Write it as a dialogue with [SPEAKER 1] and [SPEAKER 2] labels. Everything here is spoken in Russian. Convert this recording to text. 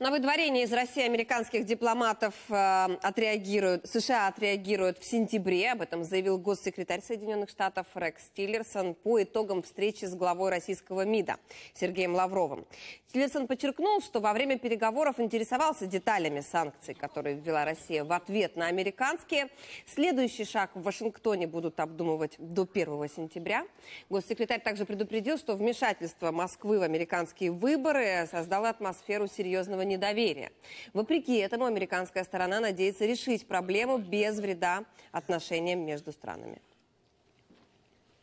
[SPEAKER 1] На выдворение из России американских дипломатов э, отреагируют, США отреагируют в сентябре. Об этом заявил госсекретарь Соединенных Штатов Рекс Тиллерсон по итогам встречи с главой российского МИДа Сергеем Лавровым. Тиллерсон подчеркнул, что во время переговоров интересовался деталями санкций, которые ввела Россия в ответ на американские. Следующий шаг в Вашингтоне будут обдумывать до 1 сентября. Госсекретарь также предупредил, что вмешательство Москвы в американские выборы создало атмосферу серьезного недоверия. Вопреки этому американская сторона надеется решить проблему без вреда отношениям между странами.